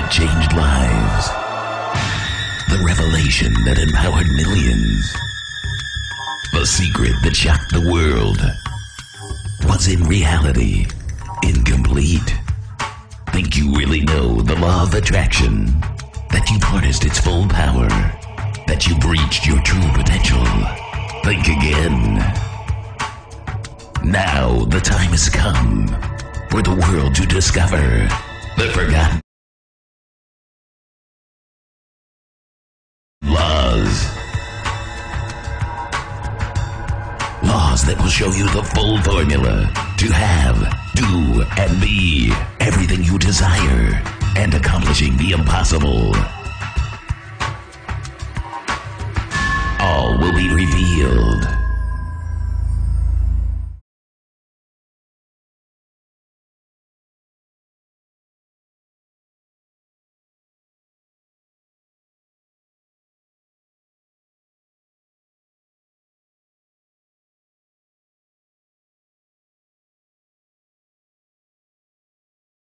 that changed lives. The revelation that empowered millions. The secret that shocked the world was in reality incomplete. Think you really know the law of attraction? That you've harnessed its full power? That you've reached your true potential? Think again. Now the time has come for the world to discover the forgotten laws. Laws that will show you the full formula to have, do, and be everything you desire and accomplishing the impossible. All will be revealed